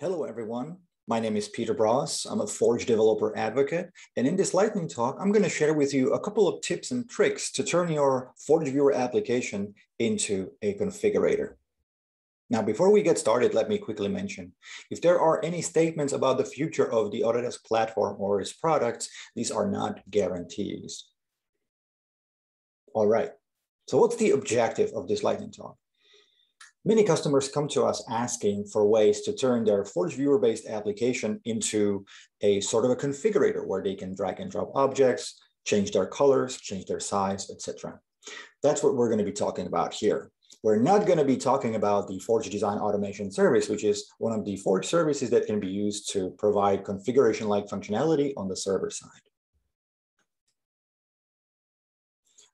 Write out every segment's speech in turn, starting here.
Hello, everyone. My name is Petr Broz. I'm a Forge developer advocate. And in this lightning talk, I'm going to share with you a couple of tips and tricks to turn your Forge Viewer application into a configurator. Now, before we get started, let me quickly mention, if there are any statements about the future of the Autodesk platform or its products, these are not guarantees. All right, so what's the objective of this lightning talk? Many customers come to us asking for ways to turn their Forge Viewer-based application into a sort of a configurator where they can drag and drop objects, change their colors, change their size, etc. That's what we're going to be talking about here. We're not going to be talking about the Forge Design Automation Service, which is one of the Forge services that can be used to provide configuration-like functionality on the server side.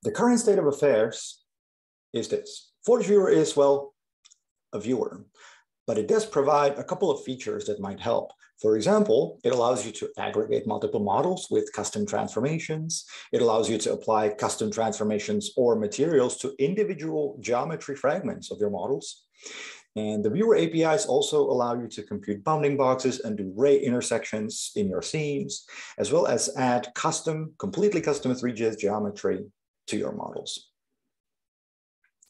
The current state of affairs is this. Forge Viewer is, well, a viewer, but it does provide a couple of features that might help. For example, it allows you to aggregate multiple models with custom transformations. It allows you to apply custom transformations or materials to individual geometry fragments of your models. And the viewer APIs also allow you to compute bounding boxes and do ray intersections in your scenes, as well as add custom, completely custom three.js geometry to your models.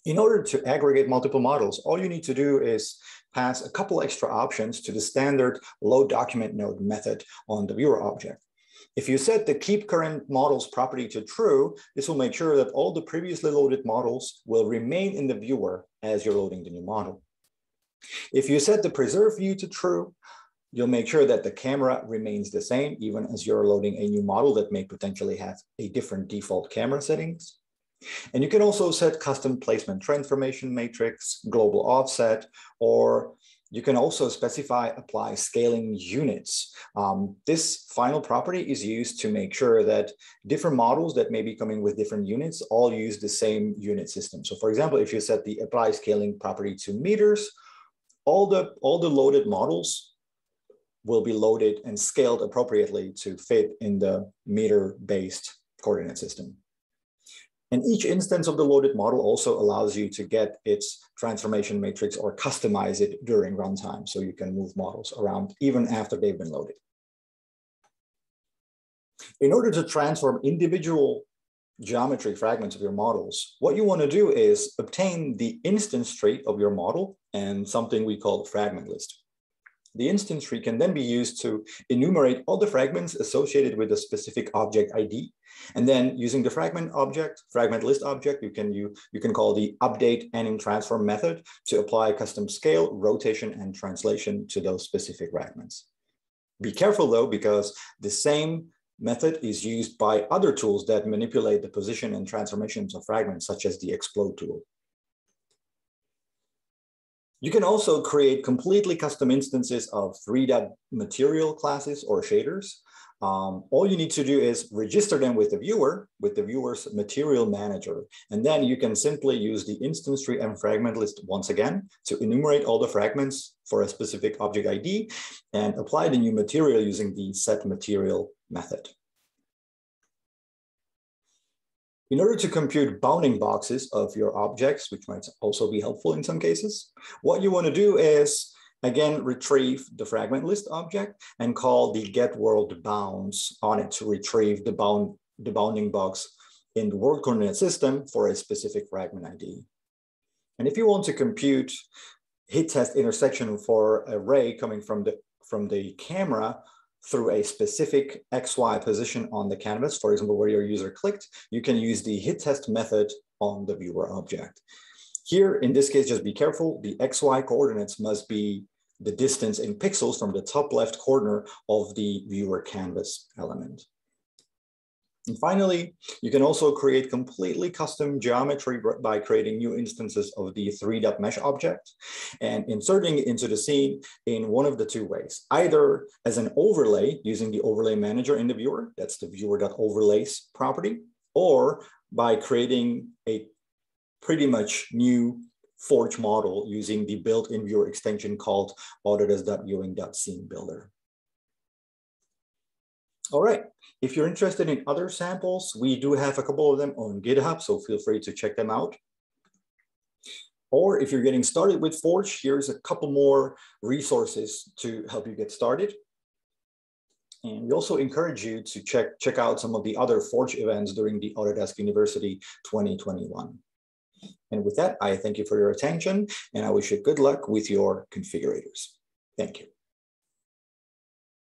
In order to aggregate multiple models, all you need to do is pass a couple extra options to the standard load document node method on the viewer object. If you set the keep current models property to true, this will make sure that all the previously loaded models will remain in the viewer as you're loading the new model. If you set the preserve view to true, you'll make sure that the camera remains the same even as you're loading a new model that may potentially have a different default camera settings. And you can also set custom placement transformation matrix, global offset, or you can also specify apply scaling units. Um, this final property is used to make sure that different models that may be coming with different units all use the same unit system. So for example, if you set the apply scaling property to meters, all the, all the loaded models will be loaded and scaled appropriately to fit in the meter-based coordinate system. And each instance of the loaded model also allows you to get its transformation matrix or customize it during runtime. So you can move models around even after they've been loaded. In order to transform individual geometry fragments of your models, what you want to do is obtain the instance tree of your model and something we call fragment list. The instance tree can then be used to enumerate all the fragments associated with a specific object ID. And then using the fragment object, fragment list object, you can, you, you can call the update and transform method to apply custom scale, rotation, and translation to those specific fragments. Be careful though, because the same method is used by other tools that manipulate the position and transformations of fragments, such as the explode tool. You can also create completely custom instances of 3D material classes or shaders. Um, all you need to do is register them with the viewer, with the viewer's material manager. And then you can simply use the instance tree and fragment list once again to enumerate all the fragments for a specific object ID and apply the new material using the set material method. In order to compute bounding boxes of your objects, which might also be helpful in some cases, what you want to do is, again, retrieve the fragment list object and call the get world bounds on it to retrieve the, bound, the bounding box in the world coordinate system for a specific fragment ID. And if you want to compute hit test intersection for a ray coming from the, from the camera, through a specific XY position on the canvas, for example, where your user clicked, you can use the hit test method on the viewer object. Here, in this case, just be careful. The XY coordinates must be the distance in pixels from the top left corner of the viewer canvas element. And finally, you can also create completely custom geometry by creating new instances of the THREE.Mesh object and inserting it into the scene in one of the two ways, either as an overlay using the overlay manager in the viewer, that's the viewer.overlays property, or by creating a pretty much new Forge model using the built-in viewer extension called autodesk.viewing.scene builder. All right, if you're interested in other samples, we do have a couple of them on GitHub, so feel free to check them out. Or if you're getting started with Forge, here's a couple more resources to help you get started. And we also encourage you to check, check out some of the other Forge events during the Autodesk University 2021. And with that, I thank you for your attention and I wish you good luck with your configurators. Thank you.